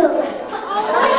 ハハハハ!